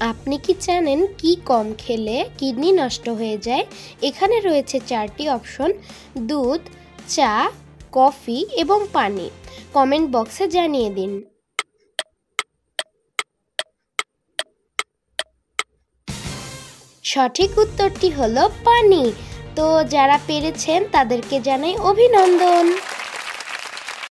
আপনি কি জানেন কি কম খেলে কিডনি নষ্ট হয়ে যায়? এখানে রয়েছে চারটি অপশন, দুধ, চা, কফি এবং পানি। কমেন্ট বক্সে জানিয়ে দিন। সঠিক উত্তরটি হলো পানি। তো যারা পেরেছেন তাদেরকে জানাই অভিনন্দন।